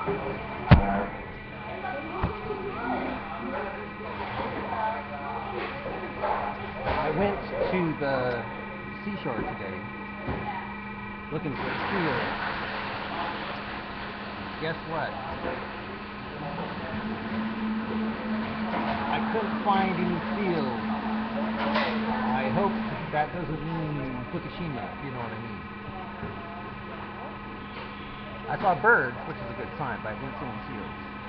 I went to the seashore today looking for seals. Guess what? I couldn't find any seals. I hope that doesn't mean Fukushima, if you know what I mean. I saw birds, which is a good sign, but I didn't see any seals.